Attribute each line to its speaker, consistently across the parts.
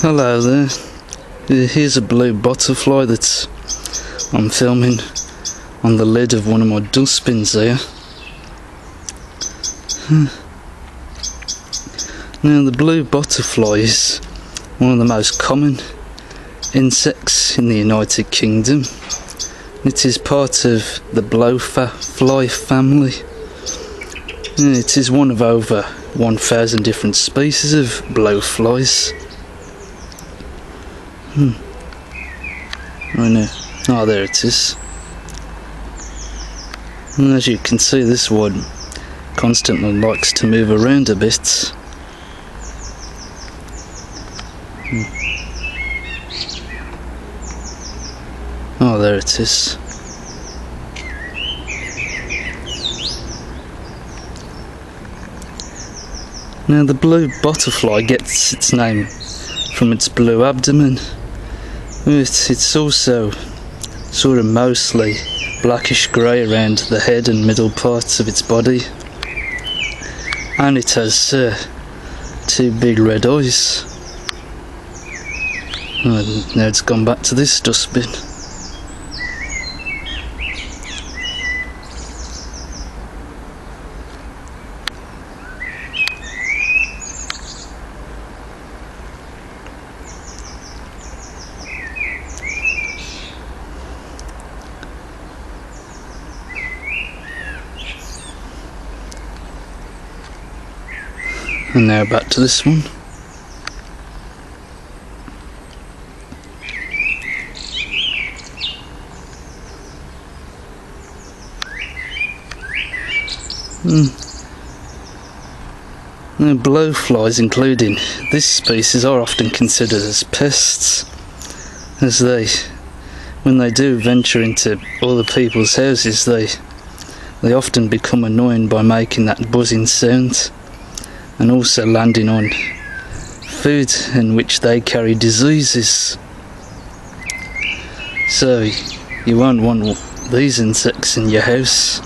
Speaker 1: Hello there. Here's a blue bottle fly that I'm filming on the lid of one of my dustbins there. Hmm. Now the blue bottle fly is one of the most common insects in the United Kingdom. It is part of the blowfly family. It is one of over 1,000 different species of blowflies. Hmm. I know. Oh, there it is. And as you can see, this one constantly likes to move around a bit. Hmm. Oh, there it is. Now, the blue bottle fly gets its name from its blue abdomen. It's, it's also sort of mostly blackish grey around the head and middle parts of its body. And it has uh, two big red eyes. And now it's gone back to this dustbin. And now back to this one. Mm. Now, blowflies, including this species, are often considered as pests, as they, when they do venture into other people's houses, they they often become annoying by making that buzzing sound and also landing on food in which they carry diseases. So you won't want these insects in your house.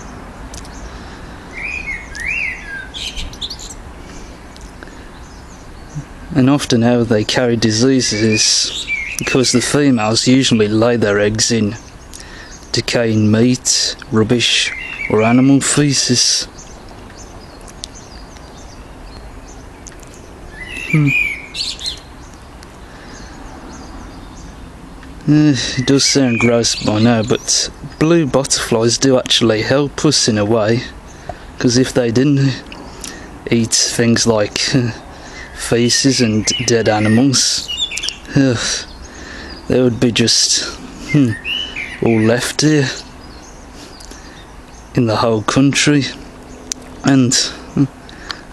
Speaker 1: And often how they carry diseases because the females usually lay their eggs in decaying meat, rubbish, or animal feces. Hmm. Uh, it does sound gross by now, but blue bottle flies do actually help us in a way. Because if they didn't eat things like feces and dead animals, they would be just hmm, all left here in the whole country. And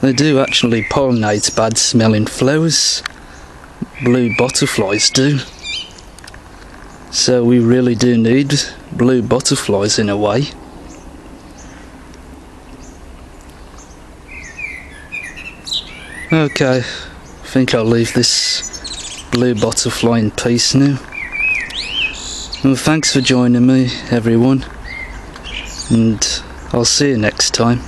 Speaker 1: they do actually pollinate bad smelling flowers. Blue bottle flies do. So we really do need blue bottle flies in a way. Okay, I think I'll leave this blue bottle fly in peace now. Well, thanks for joining me, everyone, and I'll see you next time.